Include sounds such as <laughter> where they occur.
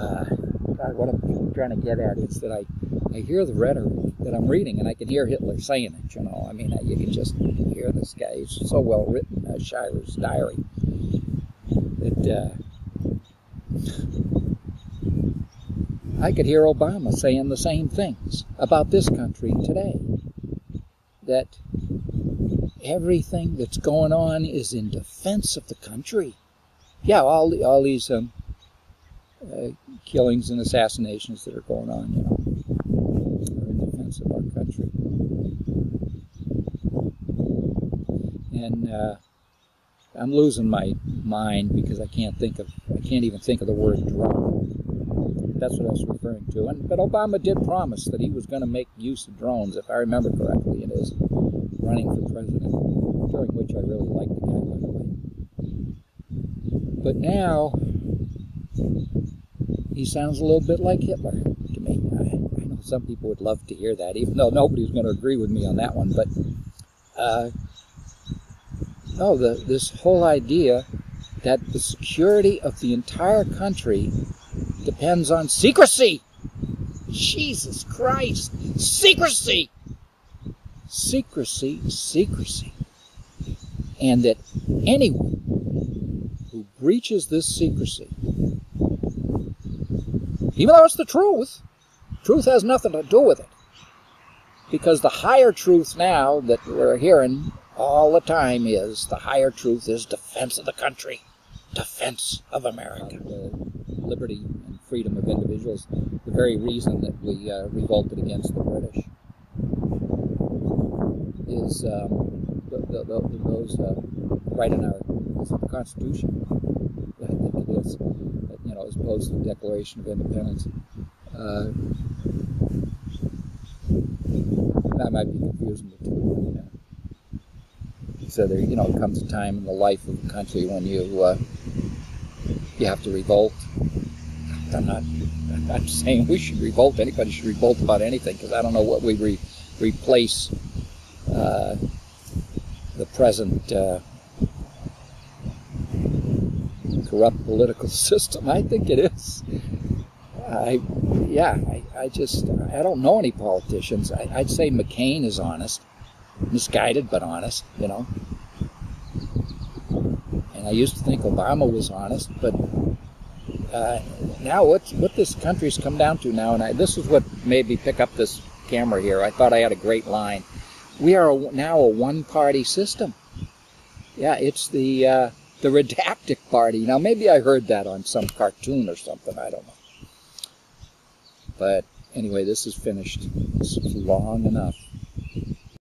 uh, God, what I'm trying to get at is that I, I hear the rhetoric that I'm reading, and I can hear Hitler saying it. You know, I mean, you can just hear this guy. He's so well written, uh, diary. That uh, I could hear Obama saying the same things about this country today. That everything that's going on is in defense of the country. Yeah, all all these um, uh, killings and assassinations that are going on, you know, in defense of our country. And uh, I'm losing my mind because I can't think of, I can't even think of the word drone. That's what I was referring to. And but Obama did promise that he was going to make use of drones, if I remember correctly, in his running for president, during which I really liked the guy, by the way. But now he sounds a little bit like Hitler to me. I, I know some people would love to hear that, even though nobody's going to agree with me on that one. But uh, no, the, this whole idea that the security of the entire country depends on secrecy. Jesus Christ, secrecy! Secrecy, secrecy. And that anyone who breaches this secrecy even though it's the truth. Truth has nothing to do with it. Because the higher truth now that we're hearing all the time is the higher truth is defense of the country, defense of America. The liberty and freedom of individuals, the very reason that we uh, revolted against the British, is um, the, the, the, those uh, right in our Constitution. I think it is as opposed to the Declaration of Independence. Uh, that might be confusing the two. You know. So there, you know, comes a time in the life of the country when you uh, you have to revolt. I'm not. <laughs> I'm not saying we should revolt. Anybody should revolt about anything because I don't know what we re- replace uh, the present uh, corrupt political <laughs> system. I think it is. I, yeah, I, I just, I don't know any politicians. I, I'd say McCain is honest, misguided but honest, you know. And I used to think Obama was honest, but uh, now what what this country's come down to now, and I, this is what made me pick up this camera here. I thought I had a great line. We are a, now a one-party system. Yeah, it's the uh, the redactic party. Now, maybe I heard that on some cartoon or something. I don't know. But anyway, this is finished. Is long enough.